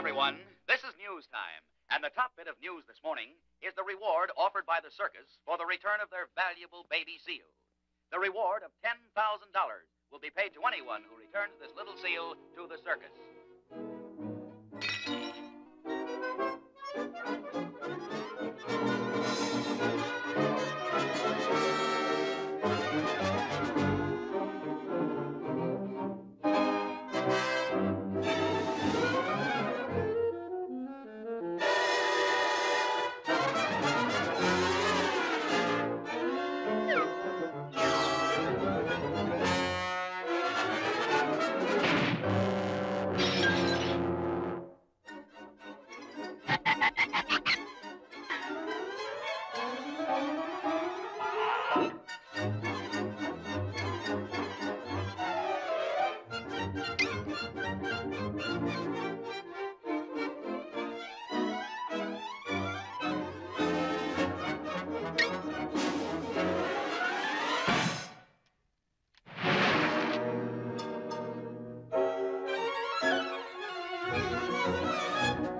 everyone. This is news time. And the top bit of news this morning is the reward offered by the circus for the return of their valuable baby seal. The reward of $10,000 will be paid to anyone who returns this little seal to the circus. Thank you.